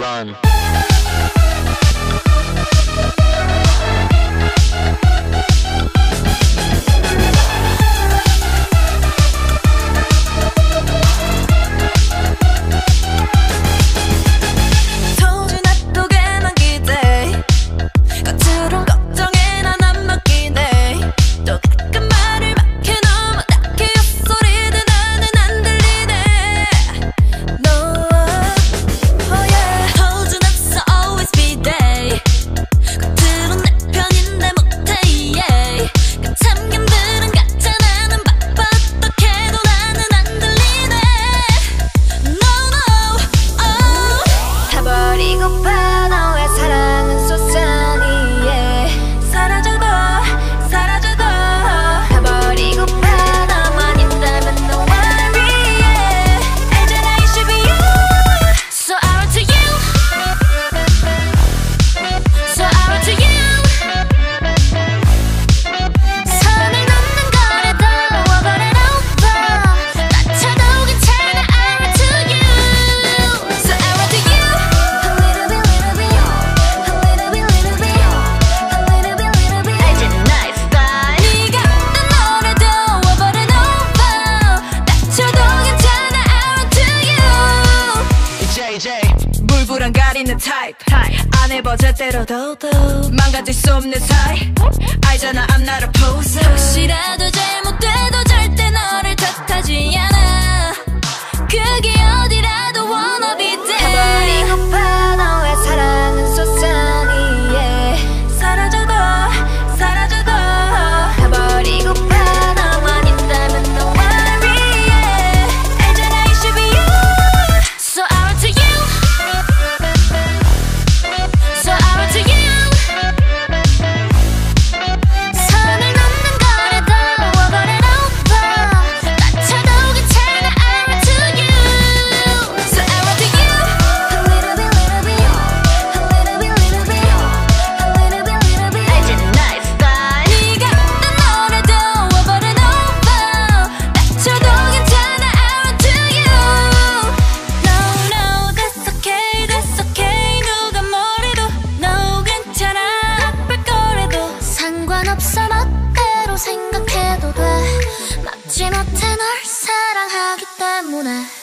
run. 불안 가리는 타입 안 해봐 제대로 더더 망가질 수 없는 사이 알잖아 I'm not a poser な